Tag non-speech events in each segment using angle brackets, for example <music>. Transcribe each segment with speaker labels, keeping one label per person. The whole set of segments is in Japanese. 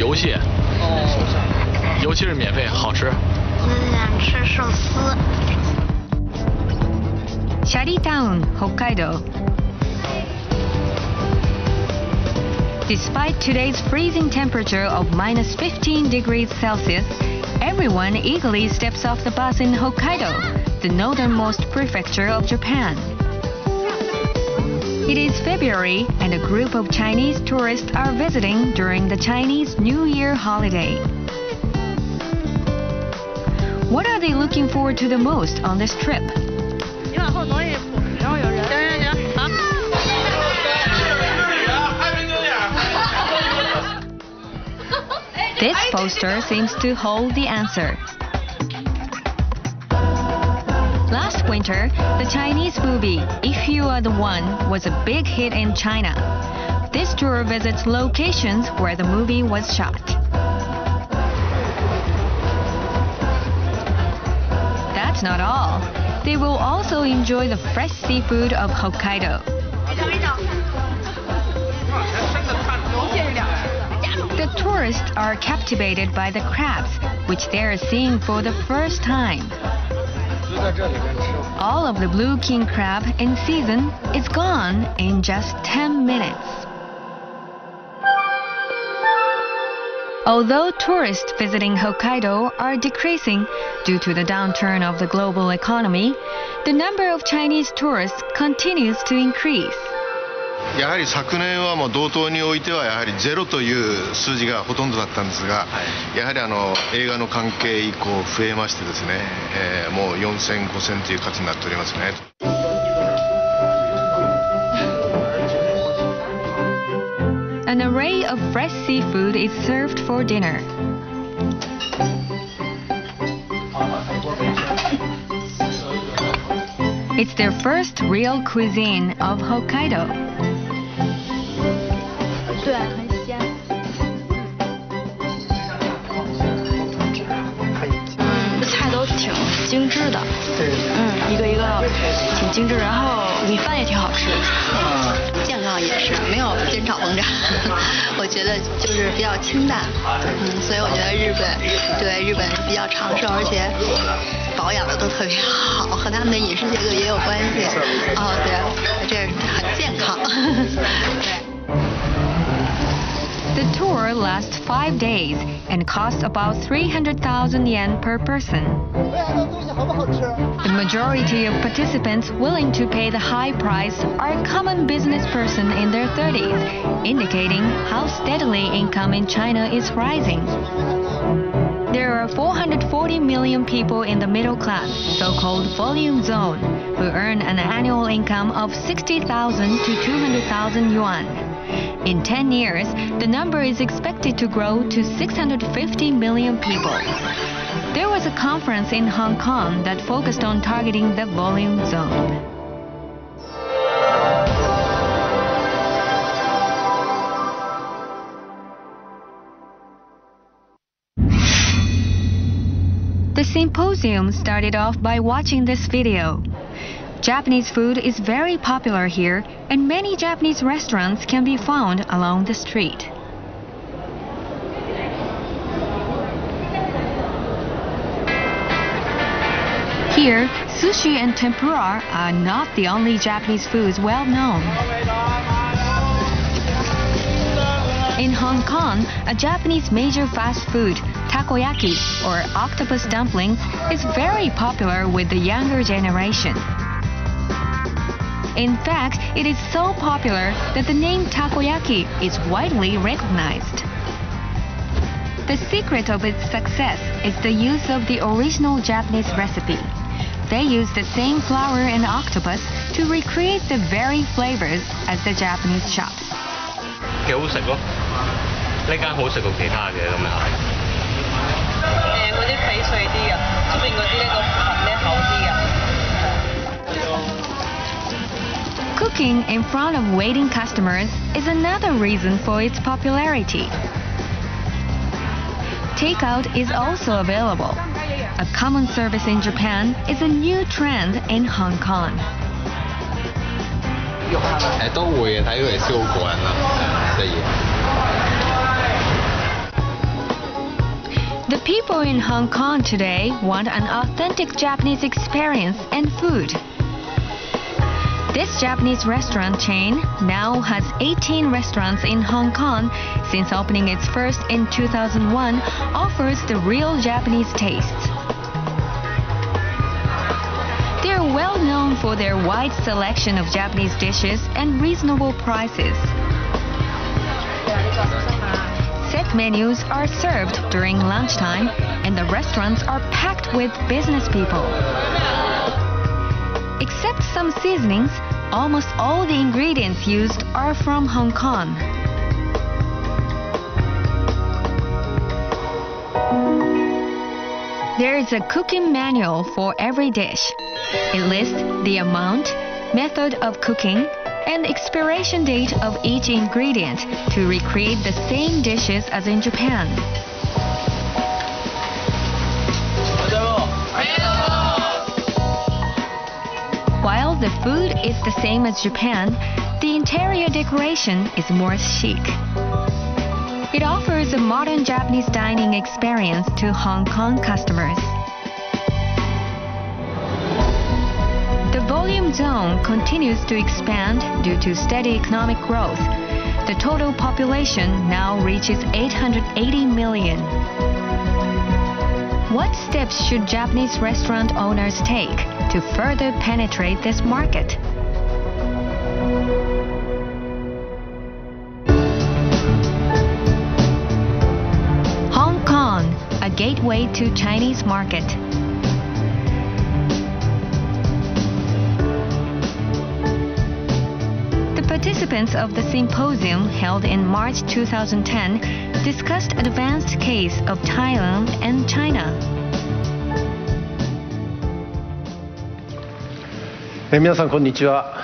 Speaker 1: 游戏，哦，尤其是免费，好吃。
Speaker 2: 我想吃寿司。
Speaker 3: Shari Town, Hokkaido. Despite today's freezing temperature of minus 15 degrees Celsius, everyone eagerly steps off the bus in Hokkaido, the northernmost prefecture of Japan. It is February, and a group of Chinese tourists are visiting during the Chinese New Year holiday. What are they looking forward to the most on this trip? This poster seems to hold the answer. Last winter, the Chinese movie If You Are the One was a big hit in China. This tour visits locations where the movie was shot. That's not all. They will also enjoy the fresh seafood of Hokkaido. The tourists are captivated by the crabs, which they are seeing for the first time. All of the blue king crab in season is gone in just 10 minutes. Although tourists visiting Hokkaido are decreasing due to the downturn of the global economy, the number of Chinese tourists continues to increase.
Speaker 4: やはり昨年はもう同等においてはやはりゼロという数字がほとんどだったんですが、やはりあの映画の関係以降増えましてですね、えー、もう4000、5000という数になっておりますね。
Speaker 3: An array of fresh seafood is served for dinner. It's their first real cuisine of Hokkaido.
Speaker 2: 对，很鲜。
Speaker 5: 嗯菜都挺精致的，对嗯，一个一个挺精致，然后米饭也挺好吃，健康饮食，没有煎炒烹炸，<laughs> 我觉得就是比较清淡，嗯，所以我觉得日本对日本比较长寿，而且保养的都特别好，和他们的饮食结构也有关系。哦，对，这很健康。<laughs>
Speaker 3: The tour lasts five days and costs about 300,000 yen per person. The majority of participants willing to pay the high price are common business person in their 30s, indicating how steadily income in China is rising. There are 440 million people in the middle class, so-called volume zone, who earn an annual income of 60,000 to 200,000 yuan. In 10 years, the number is expected to grow to 650 million people. There was a conference in Hong Kong that focused on targeting the volume zone. The symposium started off by watching this video. Japanese food is very popular here, and many Japanese restaurants can be found along the street. Here, sushi and tempura are not the only Japanese foods well known. In Hong Kong, a Japanese major fast food, takoyaki or octopus dumplings, is very popular with the younger generation. In fact, it is so popular that the name takoyaki is widely recognized. The secret of its success is the use of the original Japanese recipe. They use the same flour and octopus to recreate the very flavors as the Japanese shops.
Speaker 6: 幾好食咯，呢間好食過其他嘅咁又係。
Speaker 7: 誒嗰啲皮脆啲啊，出邊嗰啲呢個粉咧厚
Speaker 3: Cooking in front of waiting customers is another reason for its popularity. Takeout is also available. A common service in Japan is a new trend in Hong Kong.
Speaker 8: 誒都會嘅，睇佢哋燒好過癮啦，即係。
Speaker 3: The people in Hong Kong today want an authentic Japanese experience and food. This Japanese restaurant chain now has 18 restaurants in Hong Kong. Since opening its first in 2001, offers the real Japanese tastes. They are well known for their wide selection of Japanese dishes and reasonable prices. Set menus are served during lunchtime, and the restaurants are packed with business people. Except some seasonings, almost all the ingredients used are from Hong Kong. There is a cooking manual for every dish. It lists the amount, method of cooking, and expiration date of each ingredient to recreate the same dishes as in Japan. Food is the same as Japan, the interior decoration is more chic. It offers a modern Japanese dining experience to Hong Kong customers. The volume zone continues to expand due to steady economic growth. The total population now reaches 880 million. What steps should Japanese restaurant owners take to further penetrate this market? Hong Kong, a gateway to Chinese market. The participants of the symposium held in March 2010 discussed advanced case of Thailand and China.
Speaker 8: え皆さんこんにちは、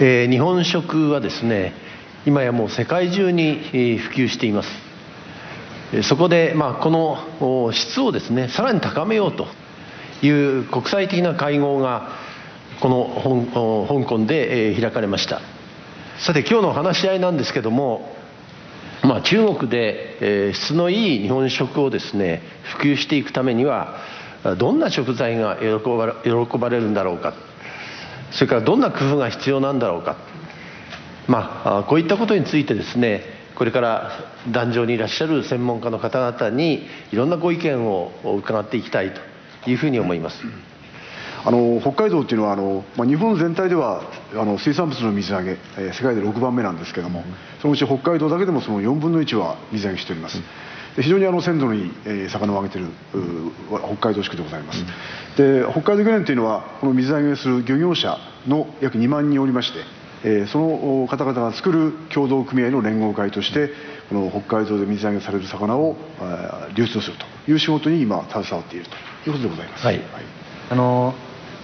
Speaker 8: えー日本食はですね今やもう世界中に普及しています。えそこで、まあ、この質をですねさらに高めようという国際的な会合がこの香港でえ開かれました。さて今日の話し合いなんですけどもまあ、中国で、えー質のいい日本食をですね普及していくためにはどんな食材が喜ば喜ばれるんだろうかそれからどんな工夫が必要なんだろうかまあこういったことについてですねこれから壇上にいらっしゃる専門家の方々にいろんなご意見を伺っていきたいというふうに思います。
Speaker 9: あの北海道っていうのはあの、まあ、日本全体ではあの水産物の水揚げ、え世界で6番目なんですけども、そのうち北海道だけでもその4分の1は水揚げしております、で非常にあの鮮度のいい、えー魚を揚げている北海道地区でございます、で北海道漁連というのはこの水揚げをする漁業者の約2万人おりましてえーそのお方々が作る協同組合の連合会としてこの北海道で水揚げされる魚をあー流通するという仕事に今携わっているということでございます、
Speaker 8: はい。
Speaker 10: あの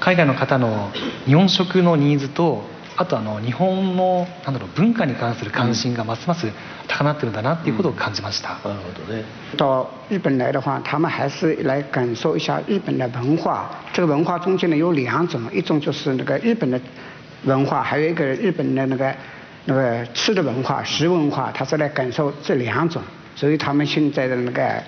Speaker 10: 海外の方の日本食のニーズとあとあの日本のなんだろう文化に関する関心がますます高まってるんだなっていうことを感じました、
Speaker 8: なるほどね
Speaker 11: 到日本来的话，他们还是来感受一下日本的文化。这个文化中间呢有两种，一种就是那个日本的文化，还有一个日本的那个那个吃的文化、食文化，他是来感受这两种。所以他们现在的那个，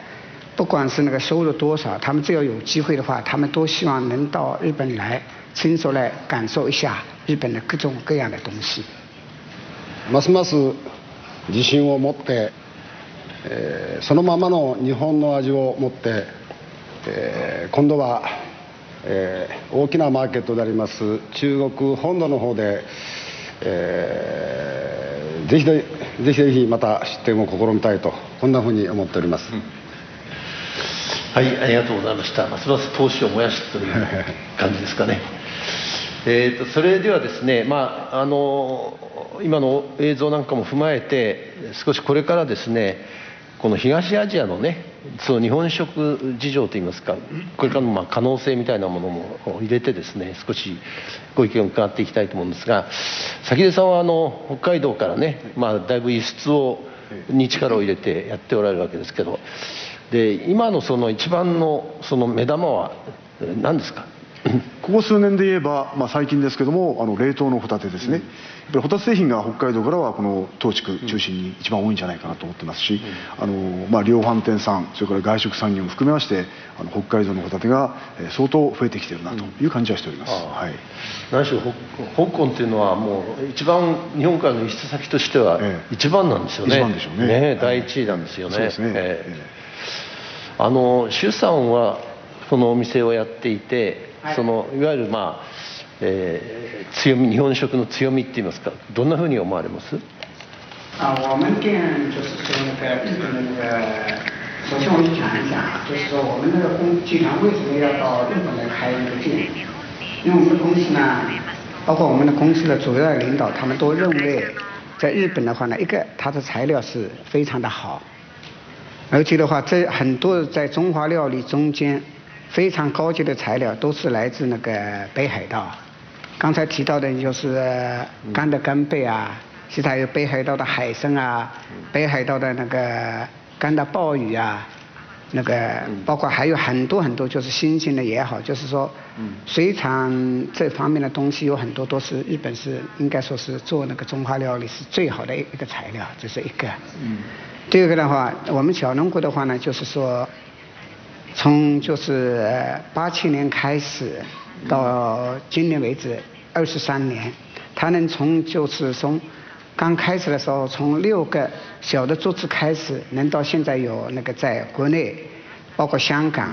Speaker 11: 不管是那个收入多少，他们只要有机会的话，他们都希望能到日本来，亲手来感受一下 日本的各种各样的东西。
Speaker 12: ますます自信を持って、えーそのままの日本の味を持って、えー今度は、えー大きなマーケットであります中国本土の方で、えーぜひぜひぜひまた出店を試みたいとこんなふうに思っております。
Speaker 8: はい、ありがとうございました。ますます闘志を燃やすという感じですかね。えー、とそれではですね、まあ、あの今の映像なんかも踏まえて少しこれからですねこの東アジアのねその日本食事情といいますかこれからのまあ可能性みたいなものも入れてですね少しご意見を伺っていきたいと思うんですが先出さんはあの北海道からね、まあ、だいぶ輸出をに力を入れてやっておられるわけですけどで今のその一番のその目玉は何ですか？
Speaker 9: ここ数年で言えば、まあ、最近ですけどもあの冷凍のホタテですね、やっぱりホタテ製品が北海道からはこの東地区中心に一番多いんじゃないかなと思ってますし、あのまあ、量販店さんそれから外食産業も含めましてあの北海道のホタテがえー相当増えてきてるなという感じはしております、はい、
Speaker 8: 何しろほ香港っていうのはもう一番日本からの輸出先としては一番なんですよね、
Speaker 9: 一番でしょうね。
Speaker 8: 第一位なんですよね、
Speaker 9: そうですね。
Speaker 8: ええ。あの周さんはそのお店をやっていて、そのいわゆるまあ、えー強み日本食の強みって言いますかどんなふうに思われます？
Speaker 11: 啊，我们店就是说那个日本的那个，首先我们讲一讲，就是说我们那个公集团为什么要到日本来开一个店？因为我们的公司呢，包括我们的公司的主要领导，他们都认为，在日本的话呢，一个它的材料是非常的好，而且的话，这很多在中华料理中间非常高级的材料都是来自那个北海道。刚才提到的就是呃干的干贝啊，其实还有北海道的海参啊，北海道的那个干的鲍鱼啊，那个包括还有很多很多就是新鲜的也好，就是说水产这方面的东西有很多都是日本是应该说是做那个中华料理是最好的一一个材料，这是一个。第二个的话，我们小龙国的话呢，就是说，从就是八七年开始到今年为止二十三年，他能从就是从刚开始的时候从六个小的桌子开始，能到现在有那个在国内，包括香港，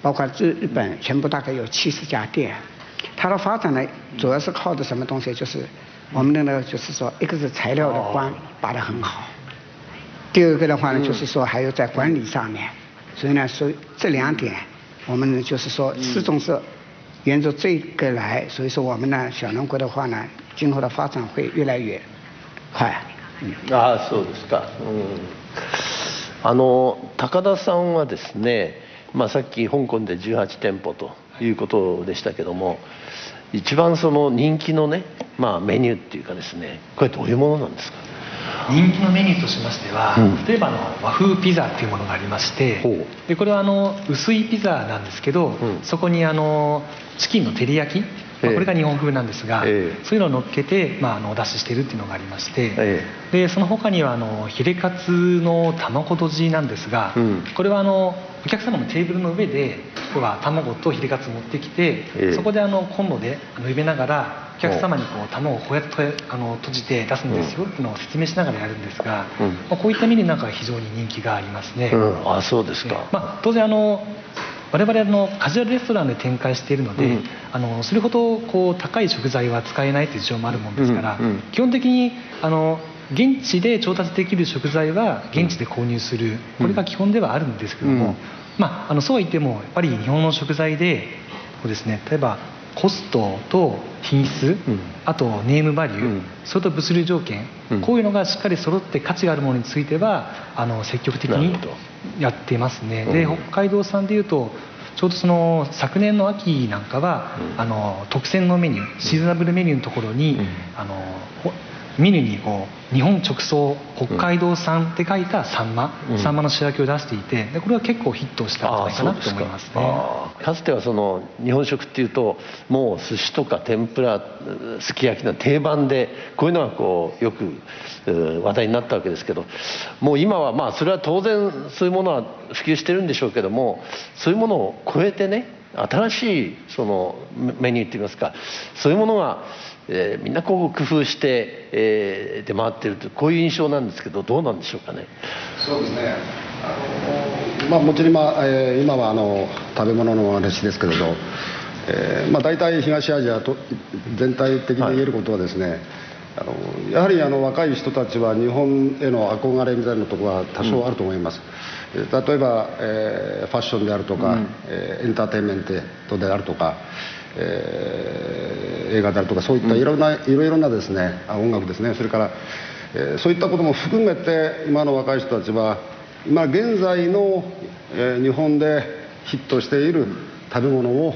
Speaker 11: 包括日日本，全部大概有七十家店。它的发展呢，主要是靠的什么东西？就是我们的呢，就是说，一个是材料的关把得很好，第二个的话呢，就是说还有在管理上面，所以呢，所以这两点，我们呢就是说始终是沿着这个来，所以说我们呢小农国的话呢，今后的发展会越来越快。
Speaker 8: ああそうですか、うん、あの高田さんはですね、まあ、さっき香港で18店舗ということでしたけども一番その人気のね、まあ、メニューっていうかですねこれどういうものなんですか？
Speaker 10: 人気のメニューとしましては、
Speaker 8: うん。
Speaker 10: 例えばあの和風ピザっていうものがありましてでこれはあの薄いピザなんですけど、そこにあのチキンの照り焼き、まあ
Speaker 8: ええ
Speaker 10: これが日本風なんですが、
Speaker 8: え
Speaker 10: そういうのを乗っけて、まあ、あのお出ししているっていうのがありまして、でその他にはあのヒレカツの卵とじなんですが、
Speaker 8: うん。
Speaker 10: これはあのお客様のテーブルの上で要は卵とヒレカツ持ってきて、
Speaker 8: ええ。
Speaker 10: そこであのコンロであの茹でながらお客様にこう卵をこうやってあの閉じて出すんですよっていうのを説明しながらやるんですが、
Speaker 8: うん。
Speaker 10: まあ、こういったメニューなんかが非常に人気がありますね、
Speaker 8: うん、あそうですか、
Speaker 10: まあ、当然あの我々あのカジュアルレストランで展開しているので、
Speaker 8: うん。
Speaker 10: あのそれほどこう高い食材は使えないという事情もあるもんですから、
Speaker 8: うん。うん。
Speaker 10: 基本的にあの現地で調達できる食材は現地で購入する、これが基本ではあるんですけども、
Speaker 8: うん。
Speaker 10: まあ、あのそうは言ってもやっぱり日本の食材でこうですね例えばコストと品質、あとネームバリュー、それと物流条件、
Speaker 8: うん。
Speaker 10: こういうのがしっかり揃って価値があるものについてはあの積極的にやっていますね、で
Speaker 8: うん。
Speaker 10: 北海道産でいうとちょうどその昨年の秋なんかは、あの特選のメニューシーズナブルメニューのところに、あのほメニューにこう日本直送北海道産って書いたサンマ、
Speaker 8: うん。
Speaker 10: サンマの仕分けを出していてでこれは結構ヒットしたんじゃないかなと思いますね。
Speaker 8: か。つてはその日本食っていうともう寿司とか天ぷらすき焼きの定番でこういうのがこうよく話題になったわけですけどもう今はまあそれは当然そういうものは普及してるんでしょうけどもそういうものを超えてね新しいそのメメニューっていいますかそういうものが、えーみんなこう工夫して、えー出回ってるというこういう印象なんですけどどうなんでしょうかね。
Speaker 12: そうですね。あの、まあ、もちろん今,、えー今はあの食べ物の話ですけれど、えーまあ、大体東アジアと全体的に言えることはですね、あのやはりあの若い人たちは日本への憧れみたいなところは多少あると思います、えー例えば、えーファッションであるとか、
Speaker 8: うん。
Speaker 12: えーエンターテインメントであるとか、えー映画であるとかそういったいろんな、いろいろなですねあ音楽ですね。それから、えーそういったことも含めて今の若い人たちは今現在の、えー日本でヒットしている食べ物を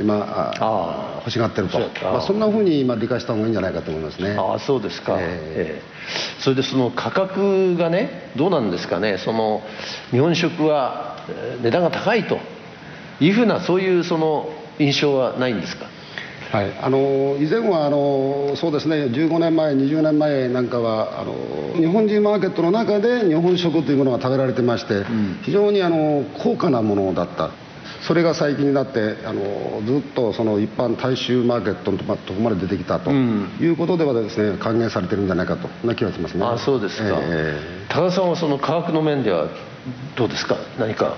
Speaker 12: 今あ欲しがってると、まあ、そんなふうに今理解した方がいいんじゃないかと思いますね。
Speaker 8: ああそうですか、ええそれでその価格がねどうなんですかね。その日本食はえー値段が高いというふうなそういうその印象はないんですか？
Speaker 12: はい、あの以前はあのそうですね15年前20年前なんかはあの日本人マーケットの中で日本食というものが食べられてまして、うん、非常にあの高価なものだった。それが最近になってあのずっとその一般大衆マーケットのとこまで出てきたということではですね還元されてるんじゃないかとな気がしますね。
Speaker 8: あそうですか、えー、高田さんはその価格の面ではどうですか？何か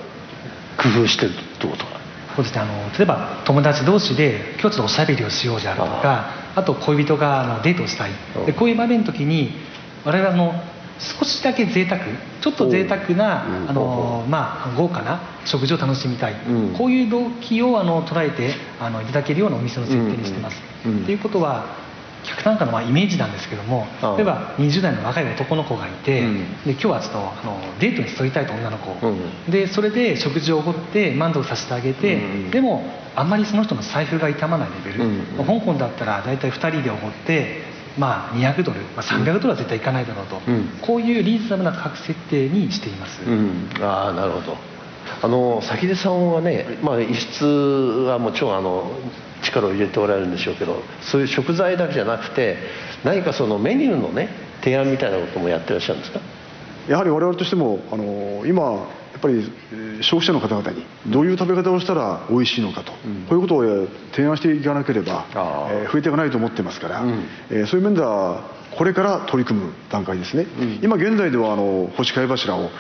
Speaker 8: 工夫してるってことか
Speaker 10: そうですねあの例えば友達同士で今日ちょっとおしゃべりをしようであるとかあと恋人があのデートをしたい。でこういう場面の時に我々の少しだけ贅沢ちょっと贅沢な、あのまあ、豪華な食事を楽しみたい、うん、こういう動機をあの捉えてあのいただけるようなお店の設定にしてます。と、うん、いうことは客単価のまあイメージなんですけども例えば20代の若い男の子がいて、うん、で今日はちょっとあのデートに誘いたいと女の子。を、でそれで食事をおごって満足させてあげて、でもあんまりその人の財布が痛まないレベル、香港だったら大体2人でおごってまあ、200ドル、まあ、300ドルは絶対いかないだろうと、うん、こういうリーズナブルな価格設定にしています、
Speaker 8: うん、ああなるほどあの先出さんはね、まあ、輸出はもちろんあの力を入れておられるんでしょうけどそういう食材だけじゃなくて何かそのメニューのね提案みたいなこともやってらっしゃるんですか？
Speaker 9: やはり我々としてもあの今っぱり消費者の方々にどういう食べ方をしたら美味しいのかと、うん、こういうことを提案していかなければ、えー、増えていかないと思ってますから、うん、えー、そういう面ではこれから取り組む段階ですね、うん、今現在ではあの干し貝柱を、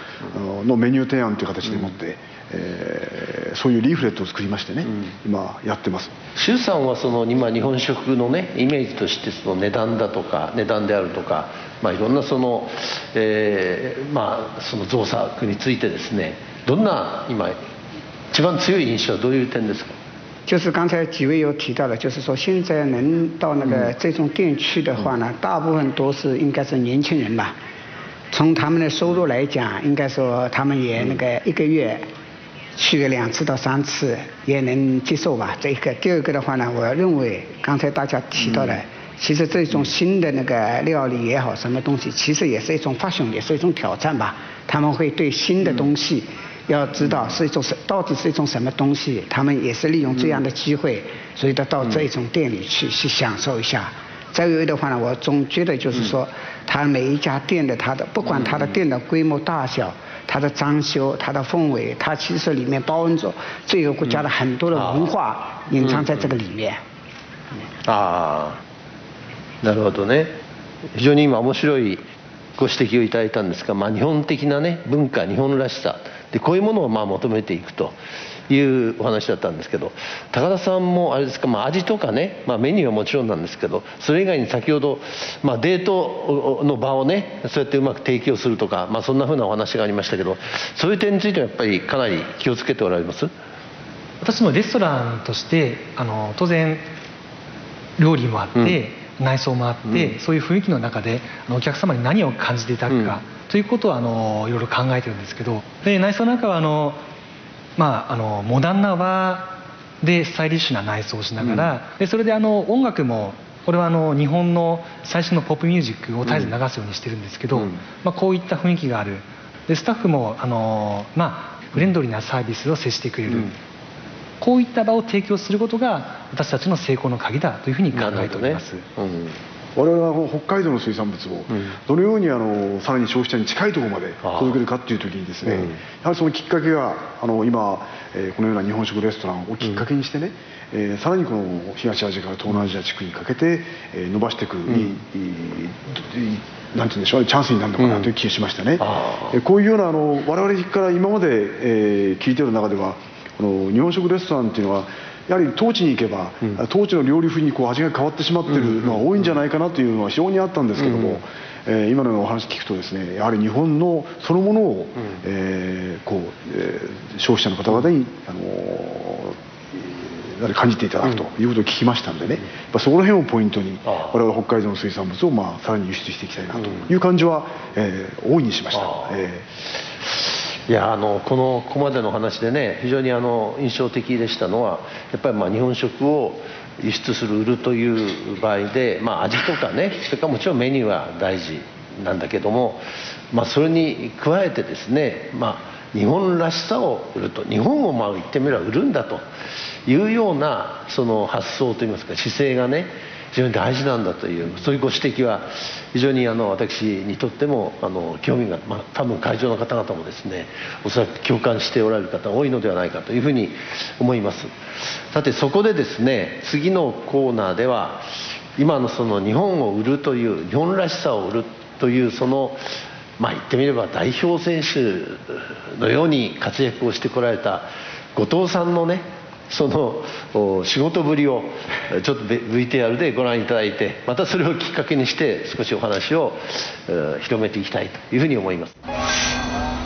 Speaker 9: うん、のメニュー提案という形でもって、えー、そういうリーフレットを作りましてね、今やってます。
Speaker 8: 周さんはその今日本食のねイメージとしてその値段だとか値段であるとかまあ、いろんなその、えー、まあ、その造作についてですねどんな今一番強い印象はどういう点ですか？
Speaker 11: 就是刚才几位有提到的，就是说现在能到那个这种店去的话呢，大部分都是应该是年轻人吧。从他们的收入来讲，应该说他们也那个一个月去个两次到三次也能接受吧。这一个，第二个的话呢，我认为刚才大家提到的。其实这种新的那个料理也好，什么东西，其实也是一种发现，也是一种挑战吧。他们会对新的东西，要知道是一种什，到底是一种什么东西，他们也是利用这样的机会，所以到到这种店里去去享受一下。再有的话呢，我总觉得就是说，他每一家店的他的，不管他的店的规模大小，他的装修，他的氛围，他其实里面包含着这个国家的很多的文化隐藏在这个里面。
Speaker 8: 啊。なるほどね非常に今面白いご指摘をいただいたんですが、まあ、日本的なね文化日本らしさ でこういうものをまあ求めていくというお話だったんですけど高田さんもあれですか、まあ、味とかね、まあ、メニューはもちろんなんですけどそれ以外に先ほど、まあ、デートの場をねそうやってうまく提供するとか、まあ、そんなふうなお話がありましたけどそういう点についてはやっぱりかなり気をつけておられます？
Speaker 10: 私もレストランとしてあの当然料理もあって、うん。内装もあって、うん、そういう雰囲気の中であのお客様に何を感じていただくか、うん、ということをあのいろいろ考えてるんですけどで内装なんかはあの、まあ、あのモダンな和でスタイリッシュな内装をしながら、うん、でそれであの音楽もこれはあの日本の最新のポップミュージックを絶えず流すようにしてるんですけど、まあ、こういった雰囲気がある。でスタッフもあの、まあ、フレンドリーなサービスを接してくれる、こういった場を提供することが私たちの成功の鍵だというふうに考えております。
Speaker 9: 我々は北海道の水産物をどのようにあのさらに消費者に近いところまで届けるかっていう時にですね、やはりそのきっかけがあの今、えー、このような日本食レストランをきっかけにしてね、うん、えー、さらにこの東アジアから東南アジア地区にかけて、えー、伸ばしていくに、うん、なんて言うんでしょうチャンスになるのかなという気がしましたね、うん、こういうようなあの我々から今まで、えー、聞いてる中ではこの日本食レストランっていうのはやはり当地に行けば、うん、当地の料理風にこう味が変わってしまってるのは多いんじゃないかなというのは非常にあったんですけども、うん、えー、今のお話聞くとですねやはり日本のそのものを、うん、えー、こう、えー、消費者の方々に、あのー、感じていただくということを聞きましたんでね、やっぱそこら辺をポイントに我々北海道の水産物をまあさらに輸出していきたいなという感じは、えー、大いにしました。え
Speaker 8: ーいやあのこのここまでの話でね非常にあの印象的でしたのはやっぱりまあ日本食を輸出する売るという場合で、まあ、味とかねそれからもちろんメニューは大事なんだけども、まあ、それに加えてですね、まあ日本らしさを売ると日本をまあ言ってみれば売るんだというようなその発想といいますか姿勢がね非常に大事なんだというそういうご指摘は非常にあの私にとってもあの興味が、まあ、多分会場の方々もですねおそらく共感しておられる方多いのではないかというふうに思います。さてそこでですね次のコーナーでは今のその日本を売るという日本らしさを売るというそのまあ言ってみれば代表選手のように活躍をしてこられた後藤さんのねその仕事ぶりをちょっと VTR でご覧いただいてまたそれをきっかけにして少しお話を広めていきたいというふうに思います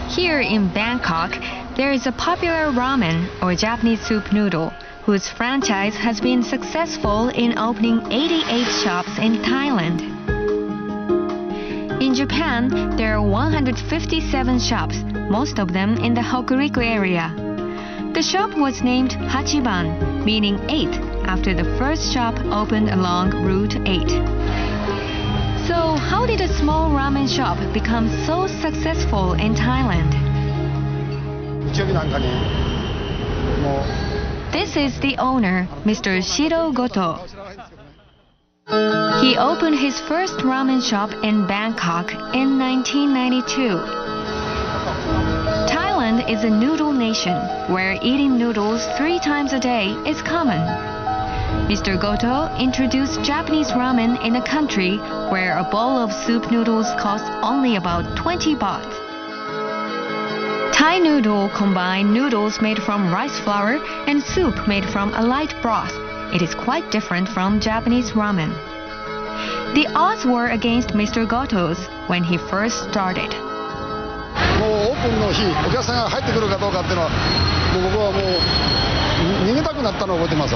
Speaker 3: Here in Bangkok there is a popular ramen or Japanese soup noodle whose franchise has been successful in opening 88 shops in Thailand In Japan, there are 157 shops, most of them in the Hokuriku area. The shop was named Hachiban, meaning 8th, after the first shop opened along Route 8. So, how did a small ramen shop become so successful in Thailand? This is the owner, Mr. Shiro Goto. He opened his first ramen shop in Bangkok in 1992. Thailand is a noodle nation where eating noodles three times a day is common. Mr. Goto introduced Japanese ramen in a country where a bowl of soup noodles costs only about 20 baht. Thai noodle combine noodles made from rice flour and soup made from a light broth. It is quite different from Japanese ramen. The odds were against Mr. Goto's when he first started.
Speaker 12: もうオープンの日お客さんが入ってくるかどうかっていうのはもう僕はもう逃げたくなったのを覚えてます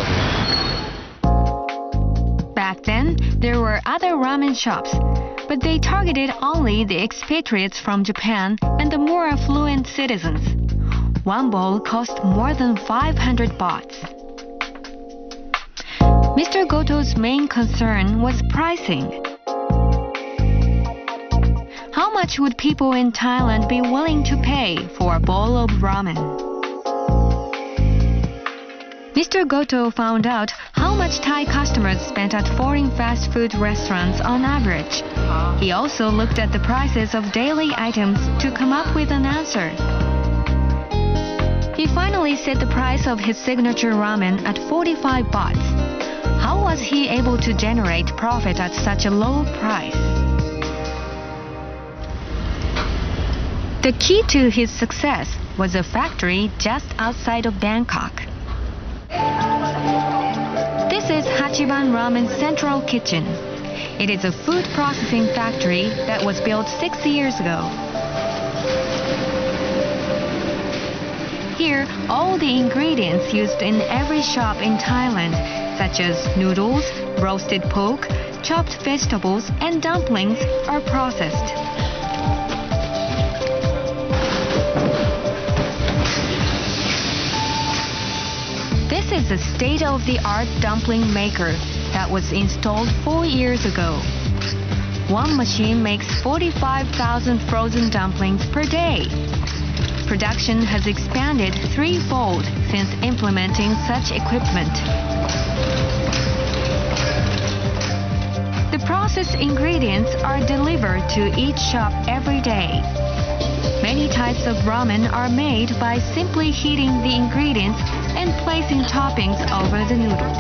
Speaker 3: Back then, there were other ramen shops, but they targeted only the expatriates from Japan and the more affluent citizens. One bowl cost more than 500 bahts. Mr. Goto's main concern was pricing. How much would people in Thailand be willing to pay for a bowl of ramen? Mr. Goto found out how much Thai customers spent at foreign fast food restaurants on average. He also looked at the prices of daily items to come up with an answer. He finally set the price of his signature ramen at 45 bahts. How was he able to generate profit at such a low price? The key to his success was a factory just outside of Bangkok. This is Hachiban Ramen Central Kitchen. It is a food processing factory that was built six years ago. Here, all the ingredients used in every shop in Thailand, such as noodles, roasted pork, chopped vegetables, and dumplings, are processed. Is a state-of-the-art dumpling maker that was installed four years ago. One machine makes 45,000 frozen dumplings per day. Production has expanded threefold since implementing such equipment. The processed ingredients are delivered to each shop every day. Many types of ramen are made by simply heating the ingredients and placing toppings over the noodles.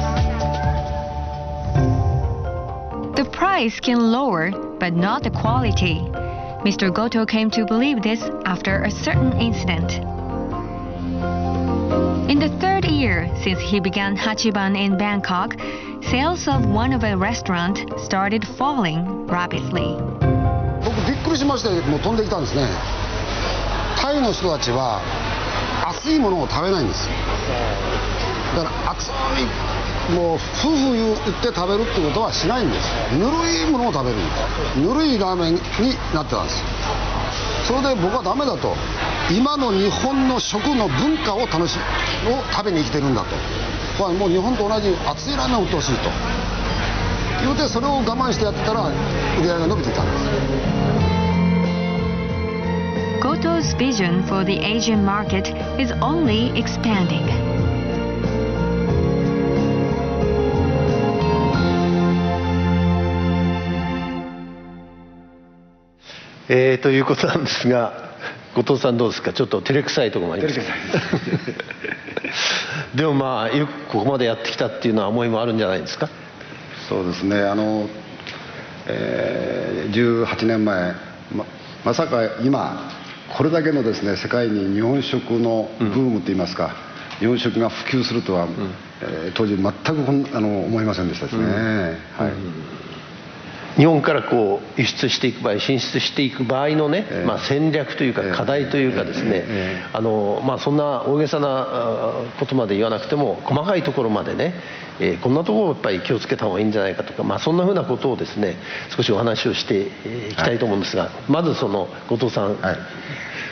Speaker 3: The price can lower, but not the quality. Mr. Goto came to believe this after a certain incident. In the third year since he began Hachiban in Bangkok, sales of one of a restaurant started falling rapidly.
Speaker 12: 僕びっくりしましてもう飛んできたんですねタイの人たちは 熱いものを食べないんですだから熱いもう夫婦言って食べるってことはしないんです。ぬるいものを食べるんです。ぬるいラーメンになってたんです。それで僕はダメだと。今の日本の食の文化を楽しを食べに生きてるんだと。これはもう日本と同じ熱いラーメンを売ってほしいと。言うてそれを我慢してやってたら売り上げが伸びていたんです。
Speaker 3: Goto's vision for the Asian market is only expanding.
Speaker 8: えー、ということなんですが後藤さんどうですか？ちょっと照れくさいところもあります。でもまあよくここまでやってきたっていうのは思いもあるんじゃないですか？
Speaker 12: そうですね。あの、えー、18年前ままさか今これだけのですね世界に日本食のブームといいますか、うん、日本食が普及するとは、うん、えー、当時全くあの思いませんでしたですね、うん、はい、
Speaker 8: 日本からこう輸出していく場合進出していく場合のね、えー、まあ、戦略というか課題というかですね、えー、あのまあ、そんな大げさなことまで言わなくても細かいところまでね、えー、こんなところをやっぱり気をつけた方がいいんじゃないかとか、まあ、そんなふうなことをですね少しお話をしていきたいと思うんですが、はい、まずその後藤さん、はい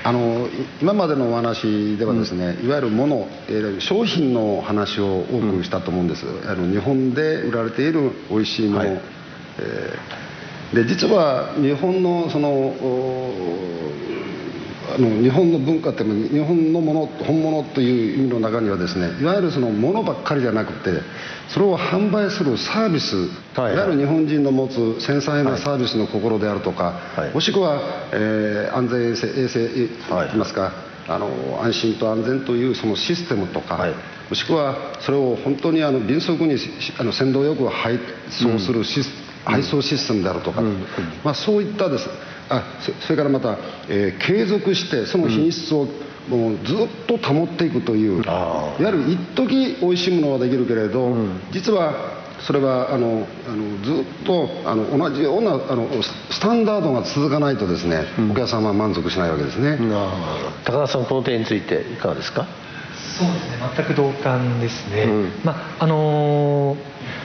Speaker 12: あの今までのお話ではですね、うん、いわゆるもの、えー、商品の話を多くしたと思うんです、うん、あの日本で売られている美味しいもの、はい。えー、で実は日本のそのあの日本の文化って日本のもの本物という意味の中にはですねいわゆるそのものばっかりじゃなくてそれを販売するサービス、はい。はい、いわゆる日本人の持つ繊細なサービスの心であるとか、はい、もしくは、えー、安全衛生衛生といいますか、はい、あの安心と安全というそのシステムとか、はい、もしくはそれを本当にあの迅速にあの先導よく配送するシスうん。配送システムであるとか、うん、まあ、そういったですあそれからまた、えー、継続してその品質を、もうずっと保っていくという、いわゆる一時おいしいものはできるけれど、うん、実はそれはあのあのずっとあの同じようなあのスタンダードが続かないとですね、うん、お客様は満足しないわけですね、
Speaker 8: 高田さんこの点についていかがですか？
Speaker 10: そうですね。全く同感ですね、うん、まああのー、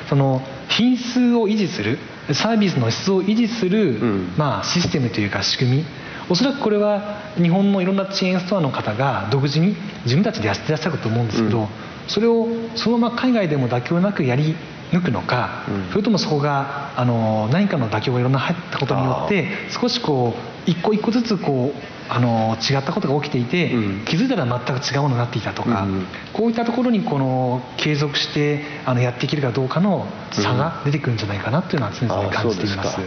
Speaker 10: その品質を維持するサービスの質を維持する、うん、まあ、システムというか仕組み。おそらくこれは日本のいろんなチェーンストアの方が独自に自分たちでやってらっしゃると思うんですけど、うん、それをそのまま海外でも妥協なくやり抜くのか、うん、それともそこがあの何かの妥協がいろんな入ったことによって少しこう一個一個ずつこうあの違ったことが起きていて、うん、気づいたら全く違うものになっていたとか、うん、こういったところにこの継続してあのやっていけるかどうかの差が出てくるんじゃないかなというのは常々感じています。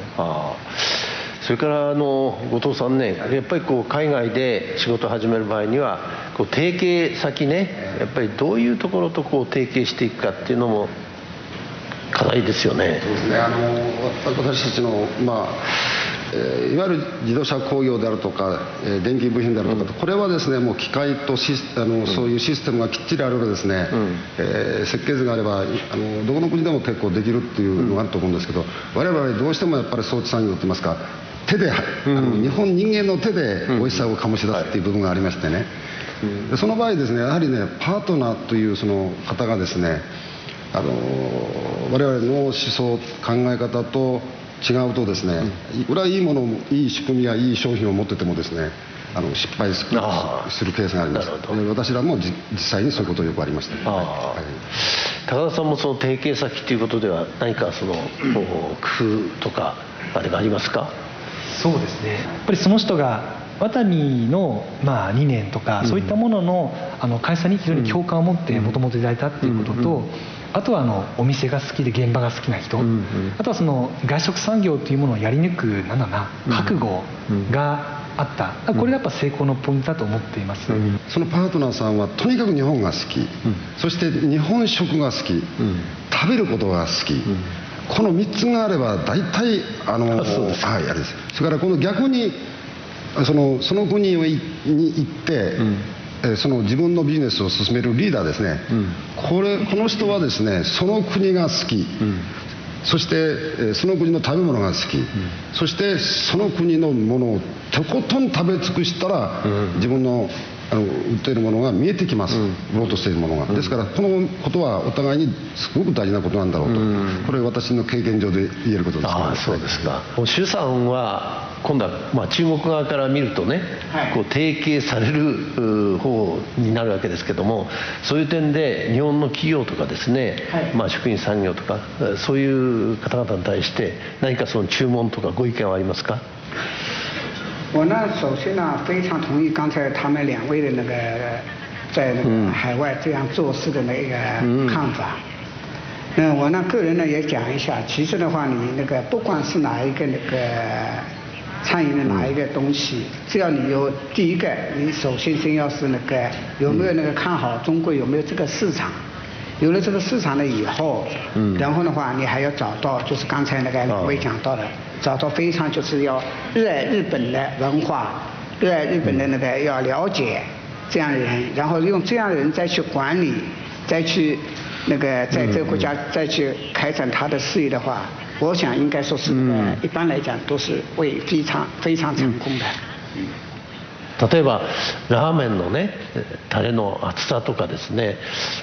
Speaker 8: それからあの後藤さんねやっぱりこう海外で仕事を始める場合にはこう提携先ねやっぱりどういうところとこう提携していくかっていうのも課題ですよね。
Speaker 12: そうですね。あの私たちのまあえー、いわゆる自動車工業であるとか、えー、電気部品であるとか、うん、これはですねもう機械とシスあの、うん、そういうシステムがきっちりあればですね、うん、えー、設計図があればあのどこの国でも結構できるっていうのがあると思うんですけど、我々どうしてもやっぱり装置産業といいますか手で、あの日本人間の手で美味しさを醸し出すっていう部分がありましてね、でその場合ですねやはりねパートナーというその方がですねあの我々の思想考え方と違うとですね、いくらいいものいい仕組みやいい商品を持っててもですねあの失敗するケースがあります。私らも実際にそういうことよくありました、ね、は
Speaker 8: い、高田さんもその提携先ということでは何かその工夫とかあれがありますか？
Speaker 10: そうですね。やっぱりその人がワタミの、まあ、理念とか、そういったもののあの会社に非常に共感を持ってもともといただいたっていうことと、あとはあのお店が好きで現場が好きな人、うんうん、あとはその外食産業というものをやり抜くなんだな覚悟があった、これがやっぱ成功のポイントだと思っています、うん、
Speaker 12: そのパートナーさんはとにかく日本が好き、うん、そして日本食が好き、うん、食べることが好き、この3つがあれば大体あのはいあれです。それからこの逆にそのその国に行って、その自分のビジネスを進めるリーダーですね、うん、これこの人はですねその国が好き、うん、そしてその国の食べ物が好き、うん、そしてその国のものをとことん食べ尽くしたら、自分のあの売っているものが見えてきます、売ろうとしているものが、ですからこのことはお互いにすごく大事なことなんだろうと、これ私の経験上で言えることです。
Speaker 8: ああそうですか。周さんは今度はまあ中国側から見るとね、はい、こう提携される方になるわけですけどもそういう点で日本の企業とかですね、はい、まあ、食品産業とかそういう方々に対して何かその注文とかご意見はありますか？
Speaker 11: 我呢，首先呢，非常同意刚才他们两位的那个在那个海外这样做事的那个看法。那我呢，个人呢也讲一下，其实的话，你那个不管是哪一个那个餐饮的哪一个东西，只要你有第一个，你首先先要是那个有没有那个看好中国有没有这个市场。有了这个市场了以后，嗯，然后的话，你还要找到，就是刚才那个两位讲到的，找到非常就是要热爱日本的文化，热爱日本的那个要了解这样的人，然后用这样的人再去管理，再去那个在这个国家再去开展他的事业的话，我想应该说是一般来讲都是会非常非常成功的。
Speaker 8: 例えばラーメンのねタレの厚さとかですね。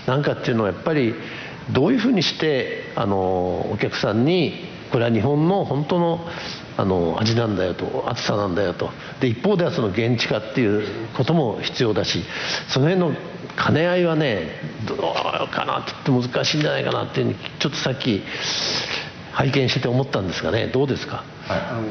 Speaker 8: なんかっていうのはやっぱりどういうふうにしてあのお客さんにこれは日本の本当のあの味なんだよと厚さなんだよと。で一方ではその現地化っていうことも必要だしその辺の兼ね合いはねどうかなって言って難しいんじゃないかなっていうふうにちょっとさっき拝見してて思ったんですがね？どうですか、
Speaker 12: はい、あの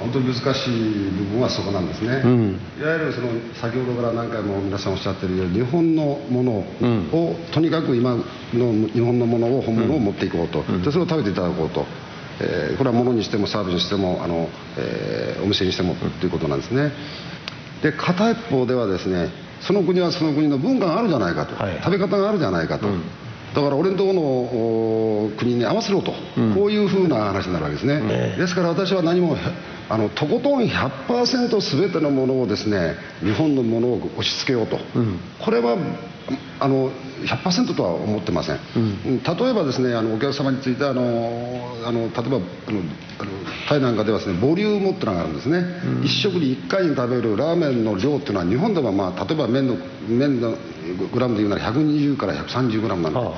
Speaker 12: 本当に難しい部分はそこなんですね、うん、いわゆるその先ほどから何回も皆さんおっしゃってるように日本のものを、うん、とにかく今の日本のものを本物を持っていこうと、うん、でそれを食べていただこうと、えー、これは物にしてもサービスにしてもあの、えー、お店にしてもということなんですね。で片一方ではですねその国はその国の文化があるじゃないかと、はい、食べ方があるじゃないかと、だから俺のところの国に合わせろと、うん、こういうふうな話になるわけですね、ねですから私は何もあのとことん100%全てのものをですね日本のものを押し付けようと、うん、これはあの100%とは思ってません、うん、例えばですねあのお客様についてあのあの例えばあのあのタイなんかではですねボリュームってのがあるんですね、うん、1食に1回に食べるラーメンの量っていうのは日本では、まあ、例えば麺の麺のグラムで言うなら120から130グラムなんで、も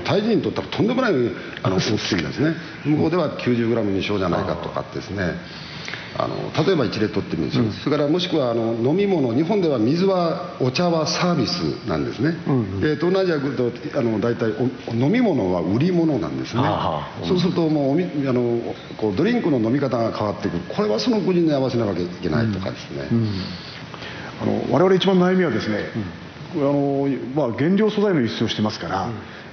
Speaker 12: うタイ人にとったらとんでもないあの大きすぎですね。<laughs> 向こうでは90グラムにしようじゃないかとかですね。あの例えば一例取ってみると、うん、それからもしくはあの飲み物日本では水はお茶はサービスなんですね、うんうん、で東南アジア来るとあの大体飲み物は売り物なんですね、そうするともうあのこうドリンクの飲み方が変わってくる。これはその国に合わせなきゃいけないとかですね、うん。うん、
Speaker 9: あの我々一番悩みはですね、あのまあ、原料素材の輸出をしてますから、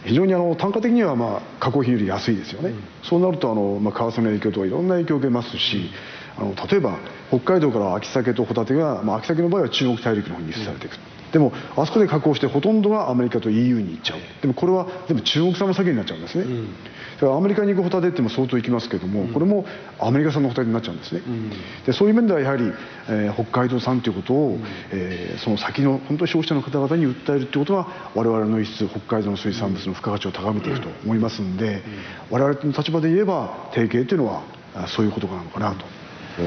Speaker 9: 非常にあの単価的にはまあ加工品より安いですよね、うん、そうなるとあの、まあ、為替の影響とかいろんな影響を受けますし、あの例えば北海道から秋鮭とホタテが、まあ、秋鮭の場合は中国大陸の方に輸出されていく、でもあそこで加工してほとんどがアメリカと EU に行っちゃう。でもこれは全部中国産の鮭になっちゃうんですね、うん、だからアメリカに行くホタテっても相当行きますけども、うん、これもアメリカ産のホタテになっちゃうんですね、うん、でそういう面ではやはり、えー、北海道産ということを、えー、その先の本当に消費者の方々に訴えるということは我々の輸出北海道の水産物の付加価値を高めていくと思いますんで、我々の立場で言えば提携というのはそういうことなのかなと。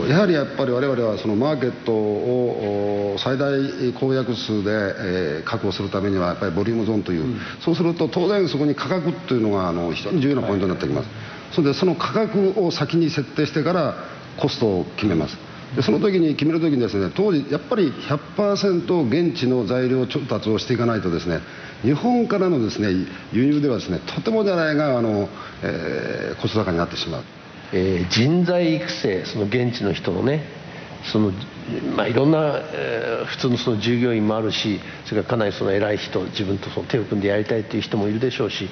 Speaker 12: やはりやっぱり我々はそのマーケットを最大公約数で、え確保するためにはやっぱりボリュームゾーンという、うん、そうすると当然そこに価格というのがあの非常に重要なポイントになってきます、はい、それでその価格を先に設定してからコストを決めます。でその時に決める時にですね当時やっぱり100%現地の材料調達をしていかないとですね日本からのですね輸入ではですねとてもじゃないがあの、えー、コスト高になってしまう
Speaker 8: えー、人材育成その現地の人のねそのまあ、いろんな、えー、普通のその従業員もあるしそれからかなりその偉い人自分とその手を組んでやりたいという人もいるでしょうし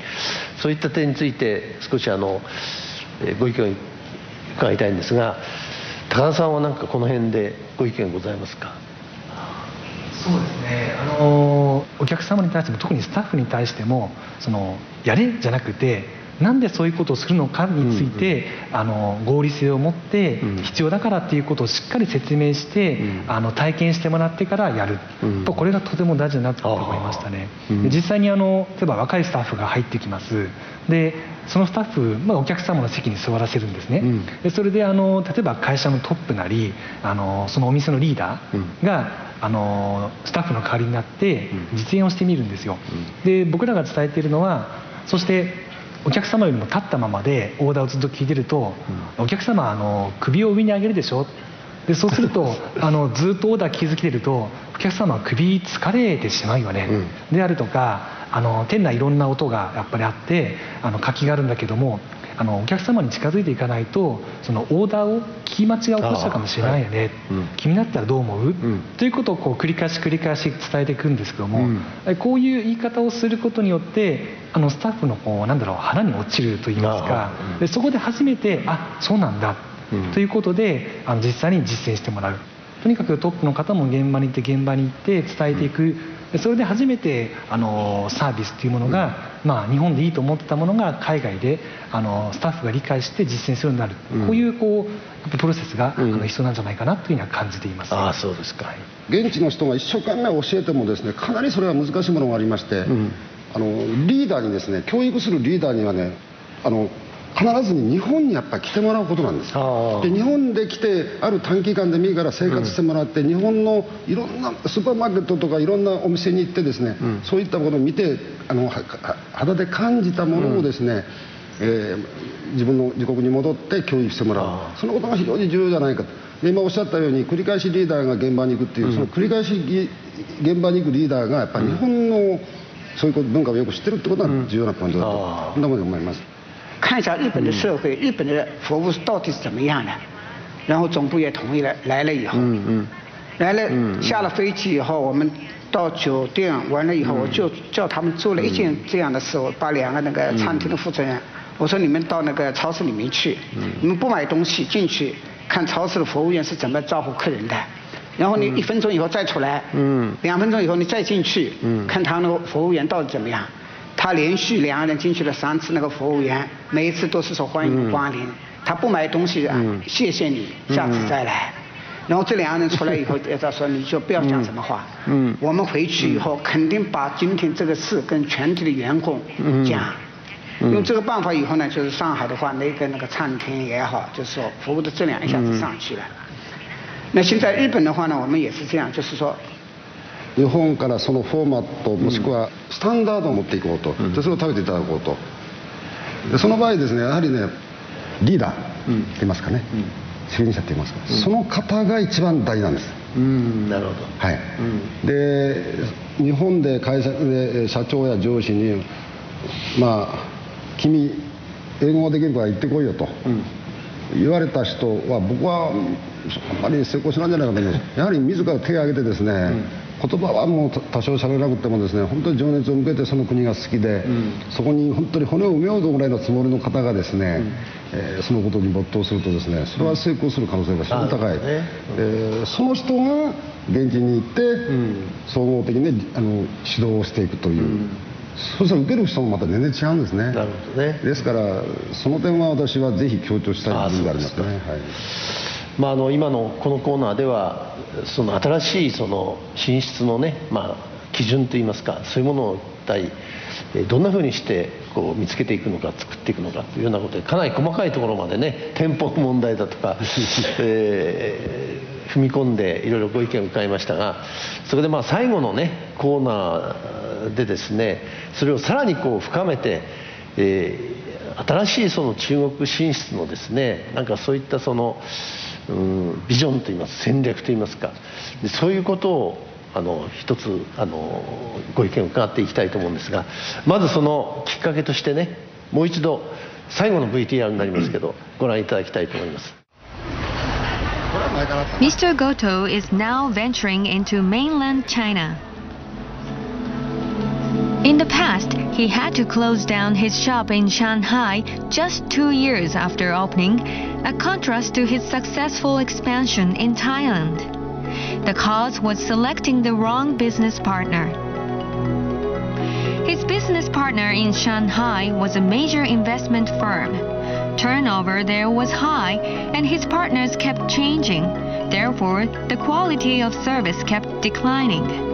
Speaker 8: そういった点について少しあの、えー、ご意見を伺いたいんですが高田さんは何かこの辺でご意見ございますか？
Speaker 10: そうですね。あのお客様に対しても特にスタッフに対してもそのやれじゃなくてなんでそういうことをするのかについて、うん、あの合理性を持って必要だからっていうことをしっかり説明して、うん、あの体験してもらってからやる、うん、とこれがとても大事だなと思いましたね、実際にあの例えば若いスタッフが入ってきます。でそのスタッフ、まあ、お客様の席に座らせるんですね、でそれであの例えば会社のトップなりあのそのお店のリーダーが、あのスタッフの代わりになって実演をしてみるんですよ、で僕らが伝えているのはそしてお客様よりも立ったままでオーダーをずっと聞いてると、うん、お客様あの首を上に上げるでしょ？でそうすると <laughs> あのずっとオーダー気づきてるとお客様は首疲れてしまうよね、うん、であるとかあの店内いろんな音がやっぱりあってあの活気があるんだけどもあのお客様に近づいていかないとそのオーダーを聞き間違いを起こしたかもしれないよね、君だったらどう思う、ということをこう繰り返し繰り返し伝えていくんですけども、こういう言い方をすることによってあのスタッフのこうなんだろう腹に落ちると言いますか、でそこで初めてあそうなんだ、ということであの実際に実践してもらう。とにかくトップの方も現場に行って現場に行って伝えていく、それで初めてあのサービスというものが、まあ、日本でいいと思ってたものが海外であのスタッフが理解して実践するようになる、こういうこうプロセスが、あの必要なんじゃないかなというふうには感じています、
Speaker 8: あそうですか、
Speaker 12: 現地の人が一生懸命教えてもですねかなりそれは難しいものがありまして、あのリーダーにですね教育するリーダーにはねあの必ずに日本にやっぱり来てもらうことなんです。で日本で来てある短期間でもいいから生活してもらって、うん、日本のいろんなスーパーマーケットとかいろんなお店に行ってですね、うん、そういったものを見てあの肌で感じたものをですね、うん、えー、自分の自国に戻って教育してもらう。そのことが非常に重要じゃないかと。で今おっしゃったように繰り返しリーダーが現場に行くっていう、その繰り返し現場に行くリーダーがやっぱり日本のそういう文化をよく知ってるってことが重要なポイントだと、そんなふうに思います。
Speaker 11: 看一下日本的社会，日本的服务到底是怎么样的，然后总部也同意了，来了以后，嗯嗯。来了下了飞机以后，我们到酒店完了以后，我就叫他们做了一件这样的事，我把两个那个餐厅的负责人，我说你们到那个超市里面去，你们不买东西进去看超市的服务员是怎么招呼客人的，然后你一分钟以后再出来，嗯。两分钟以后你再进去，嗯。看他那个服务员到底怎么样。他连续两个人进去了三次，那个服务员每一次都是说欢迎光临，他不买东西啊，谢谢你，下次再来。然后这两个人出来以后，他说你就不要讲什么话，我们回去以后肯定把今天这个事跟全体的员工讲，用这个办法以后呢，就是上海的话，那个那个餐厅也好，就是说服务的质量一下子上去了。那现在日本的话呢，我们也是这样，就是说。
Speaker 12: 日本からそのフォーマットもしくはスタンダードを持っていこうと、でそれを食べていただこうと。でその場合ですねやはりねリーダーって言いますかね、責任者って言いますか、その方が一番大事なんです。
Speaker 8: うん。なるほど。
Speaker 12: はい、で日本で会社で社長や上司にまあ君英語ができるから行ってこいよと、言われた人は僕はあんまり成功しないんじゃないかと思いますやはり自ら手を挙げてですね、言葉はもう多少喋らなくてもですね本当に情熱を向けてその国が好きで、うん、そこに本当に骨を埋めようとぐらいのつもりの方がですね、うん、えー、そのことに没頭するとですねそれは成功する可能性が非常に高い、ねうん、えー、その人が現地に行って、総合的にあの指導をしていくという。そうしたら受ける人もまた全然違うんですね。なるほどね。ですからその点は私はぜひ強調したい部分がありますね。はい。
Speaker 8: まあ、あの今のこのコーナーではその新しいその進出のね、まあ、基準といいますかそういうものを一体どんなふうにしてこう見つけていくのか作っていくのかというようなことでかなり細かいところまでね店舗の問題だとか、<laughs> えー、踏み込んでいろいろご意見を伺いましたがそれでまあ最後のねコーナーでですねそれをさらにこう深めて、えー、新しいその中国進出のですねなんかそういったそのうんビジョンといいます戦略といいますかそういうことをあの一つあのご意見を伺っていきたいと思うんですがまずそのきっかけとしてねもう一度最後の VTR になりますけどご覧いただきたいと思います。
Speaker 3: Mr. Goto is now venturing into mainland China. In the past, he had to close down his shop in Shanghai just two years after opening, a contrast to his successful expansion in Thailand. The cause was selecting the wrong business partner. His business partner in Shanghai was a major investment firm. Turnover there was high, and his partners kept changing. Therefore, the quality of service kept declining.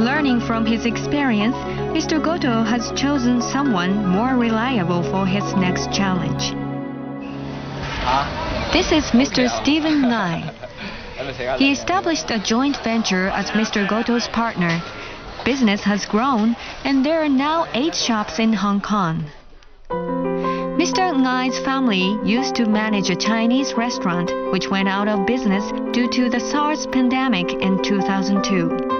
Speaker 3: Learning from his experience, Mr. Goto has chosen someone more reliable for his next challenge. This is Mr. Stephen Ngai. He established a joint venture as Mr. Goto's partner. Business has grown, and there are now eight shops in Hong Kong. Mr. Ngai's family used to manage a Chinese restaurant which went out of business due to the SARS pandemic in 2002.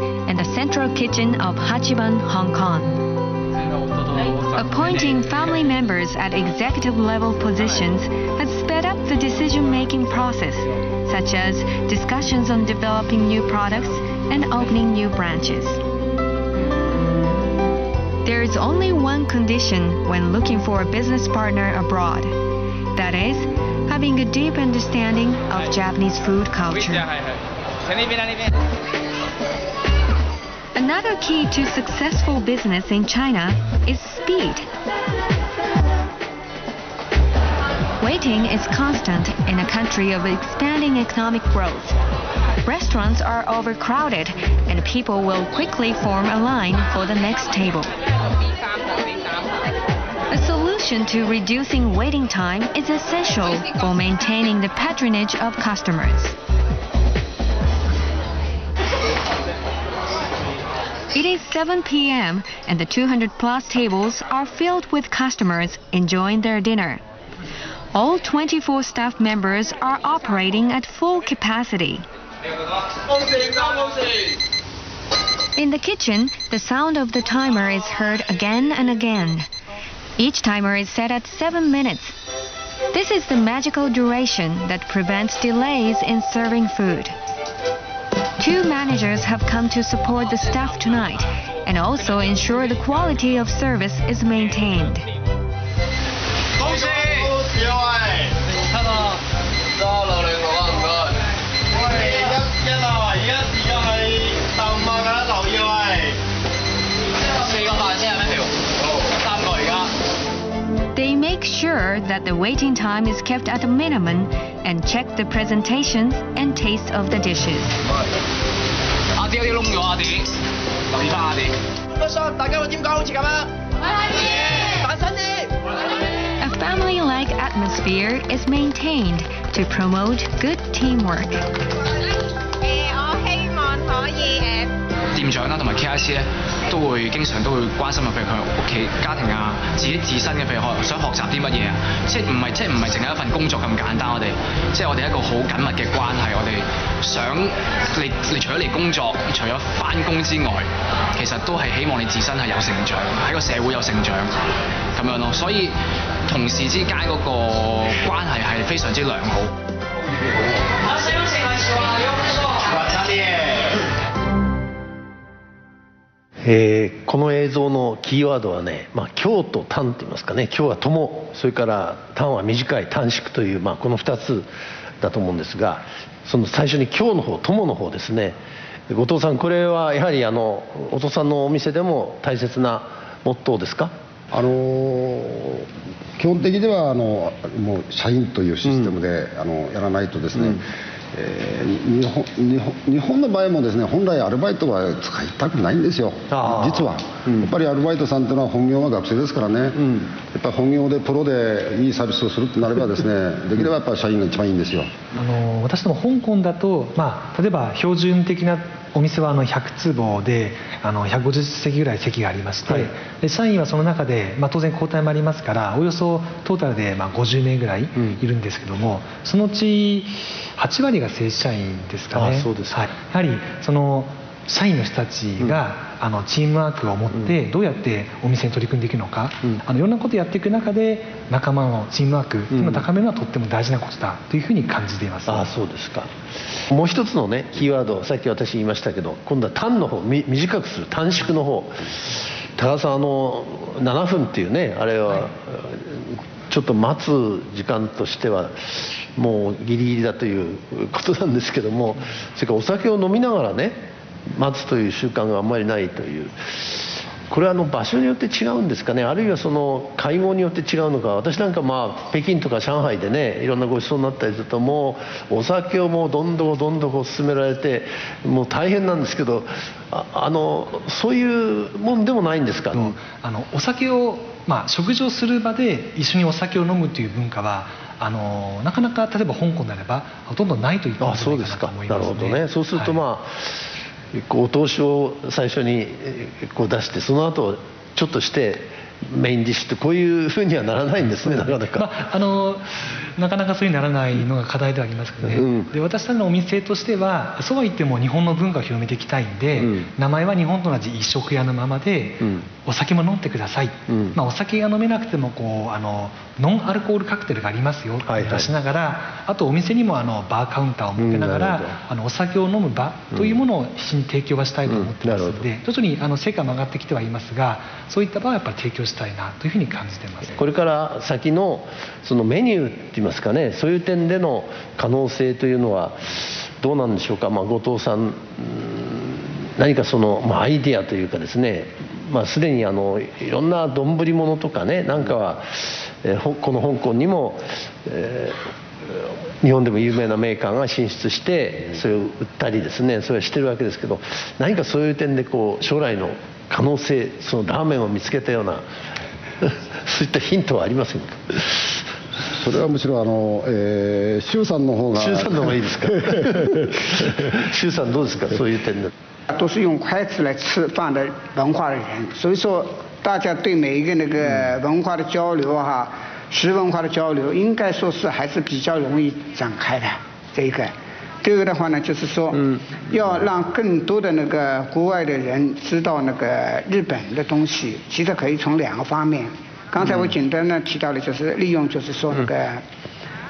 Speaker 3: and the central kitchen of Hachiban, Hong Kong. Appointing family members at executive level positions has sped up the decision making process, such as discussions on developing new products and opening new branches. There is only one condition when looking for a business partner abroad that is, having a deep understanding of Japanese food culture. Another key to successful business in China is speed. Waiting is constant in a country of expanding economic growth. Restaurants are overcrowded and people will quickly form a line for the next table. A solution to reducing waiting time is essential for maintaining the patronage of customers. It is 7 p.m. and the 200 plus tables are filled with customers enjoying their dinner. All 24 staff members are operating at full capacity. In the kitchen, the sound of the timer is heard again and again. Each timer is set at 7 minutes. This is the magical duration that prevents delays in serving food. Two managers have come to support the staff tonight and also ensure the quality of service is maintained. They make sure that the waiting time is kept at a minimum and check the presentations and taste of the dishes.
Speaker 1: 阿啲有啲窿咗，阿啲，留意翻阿啲。
Speaker 13: 不信，大家會點講？好似咁啊！大聲啲！
Speaker 3: A family like atmosphere is maintained to promote good teamwork.
Speaker 14: 我希望可以誒。
Speaker 1: 店長啦，同埋 KIC 咧， 都會經常都會關心啊，譬如佢屋企家庭啊，自己自身嘅，譬如學想學習啲乜嘢啊，即係唔係即係唔係淨係一份工作咁簡單，我哋即係我哋一個好緊密嘅關係，我哋想你你除咗嚟工作，除咗翻工之外，其實都係希望你自身係有成長，喺個社會有成長咁樣咯，所以同事之間嗰個關係係非常之良好。
Speaker 8: えーこの映像のキーワードはね、まあ、今日と短と言いますかね。今日は友。それから短は短い短縮という、まあ、この2つだと思うんですがその最初に今日の方友の方ですね。後藤さんこれはやはりあのお父さんのお店でも大切なモットーですか？
Speaker 12: あのー基本的にはあのもう社員というシステムで、あのやらないとですね、えー日本日本日本の場合もですね本来アルバイトは使いたくないんですよ。実は、やっぱりアルバイトさんっていうのは本業は学生ですからね、やっぱり本業でプロでいいサービスをするってなればですね <laughs> できればやっぱり社員が一番いいんですよ。
Speaker 10: あの私ども香港だと、まあ、例えば標準的なお店はあの100坪であの150席ぐらい席がありまして、で社員はその中で、まあ、当然交代もありますからおよそトータルでまあ50名ぐらいいるんですけども、そのうち8割が正社員ですかね。
Speaker 8: あそうですか。
Speaker 10: はい、やはりその社員の人たちが、あのチームワークを持ってどうやってお店に取り組んでいくのか、あのいろんなことをやっていく中で仲間のチームワークっていうのを高めるのはとっても大事なことだというふうに感じています。
Speaker 8: ああそうですか。もう一つのねキーワードさっき私言いましたけど今度は短の方み短くする短縮の方。高田さんあの7分っていうねあれは、ちょっと待つ時間としてはもうギリギリだということなんですけどもそれからお酒を飲みながらね待つという習慣があんまりないという。これはあの場所によって違うんですかね？あるいはその会合によって違うのか。私なんかまあ北京とか上海でねいろんなごちそうになったりするともうお酒をもうどんどんどんどんこう勧められてもう大変なんですけどああのそういうもんでもないんですか、
Speaker 10: あのお酒を、まあ、食事をする場で一緒にお酒を飲むという文化はあのなかなか例えば香港であればほとんどないと言ってもいい
Speaker 8: あそうですか。
Speaker 10: 思い
Speaker 8: な
Speaker 10: ますね。
Speaker 8: るほどね。そうするとまあ、こうお通しを最初にえーこう出してその後ちょっとしてメインディッシュってこういうふうにはならないんですね。なかなか、
Speaker 10: まあ、あのなかなかそうにならないのが課題ではありますけどね、
Speaker 8: うん。
Speaker 10: で私たちのお店としてはそうは言っても日本の文化を広めていきたいんで、
Speaker 8: うん。
Speaker 10: 名前は日本と同じ一食屋のままで、
Speaker 8: うん。
Speaker 10: お酒も飲んでください、
Speaker 8: うん。
Speaker 10: まあ、お酒が飲めなくてもこうあのノンアルコールカクテルがありますよ
Speaker 8: はいはい。
Speaker 10: 出しながら、あとお店にもあのバーカウンターを設けながら、あのお酒を飲む場というものを一緒に提供はしたいと思ってますので、徐々にあの成果も上がってきてはいますがそういった場はやっぱり提供したいなというふうに感じてます。
Speaker 8: これから先のそのメニューって言いますかね。そういう点での可能性というのはどうなんでしょうか、まあ、後藤さん何かその、まあ、アイデアというかですね、まあ、すでにあのいろんな丼物とかねなんかは、えーこの香港にも、えー日本でも有名なメーカーが進出してそれを売ったりですね。それをしてるわけですけど何かそういう点でこう将来の可能性そのラーメンを見つけたような <laughs> そういったヒントはありませんか？
Speaker 12: それはむしろあの、えー、周さんの方が
Speaker 8: 周さんの方がいいですか<laughs> 周さんどうですかそういう点で
Speaker 11: 都是用筷子来吃饭的文化的人，所以说大家对每一个那个文化的交流哈，食文化的交流，应该说是还是比较容易展开的这一个。第二个的话呢，就是说，要让更多的那个国外的人知道那个日本的东西，其实可以从两个方面。 刚才我简单的提到了就是利用，就是说那个。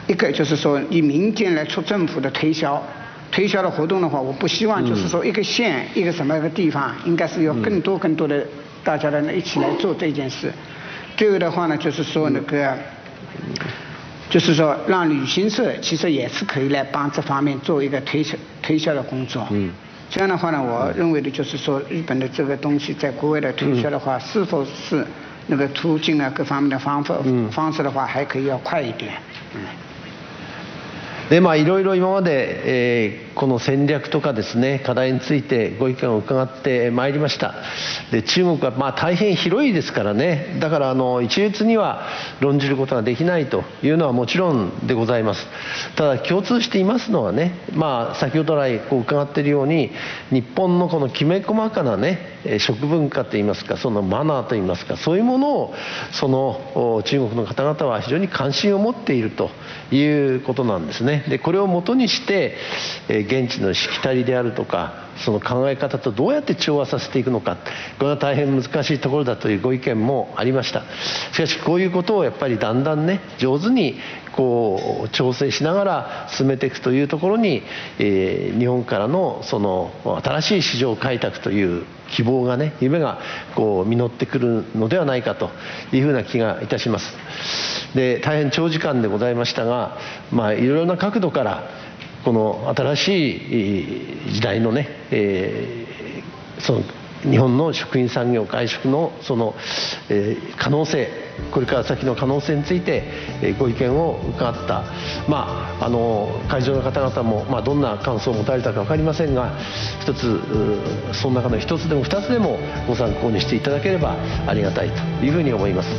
Speaker 11: 一个就是说以民间来出政府的推销，推销的活动的话，我不希望就是说一个县、一个什么一个地方，应该是有更多更多的大家的一起来做这件事。第二个的话呢，就是说那个。就是说，让旅行社其实也是可以来帮这方面做一个推销推销的工作。
Speaker 8: 嗯。
Speaker 11: 这样的话呢，我认为的就是说，日本的这个东西在国外的推销的话，是否是那个途径啊，各方面的方法、方式的话，还可以要快一点。嗯。
Speaker 8: でまあいろいろ今まで、えーこの戦略とかですね課題についてご意見を伺ってまいりましたで中国はまあ大変広いですからねだからあの一律には論じることができないというのはもちろんでございますただ共通していますのはねまあ先ほど来こう伺っているように日本のこのきめ細かなねえー食文化といいますかそのマナーといいますかそういうものをそのお中国の方々は非常に関心を持っているということなんですね。でこれをもとにしてえ現地のしきたりであるとかその考え方とどうやって調和させていくのかこれは大変難しいところだというご意見もありました。しかしこういうことをやっぱりだんだんね上手にこう調整しながら進めていくというところに、えー日本からのその新しい市場開拓という希望がね夢がこう実ってくるのではないかというふうな気がいたします。で大変長時間でございましたがまあいろいろな角度からこの新しい時代のね、えーその日本の食品産業外食のその、えー可能性これから先の可能性について、えーご意見を伺った、まあ、あの会場の方々も、まあ、どんな感想を持たれたか分かりませんが一つその中の一つでも二つでもご参考にしていただければありがたいというふうに思います。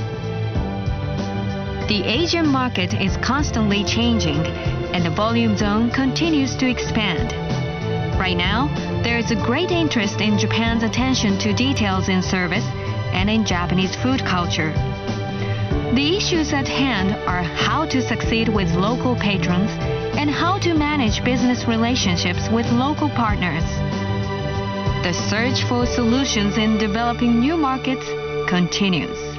Speaker 3: The Asian market is constantly changing, and the volume zone continues to expand. Right now, there is a great interest in Japan's attention to details in service and in Japanese food culture. The issues at hand are how to succeed with local patrons and how to manage business relationships with local partners. The search for solutions in developing new markets continues.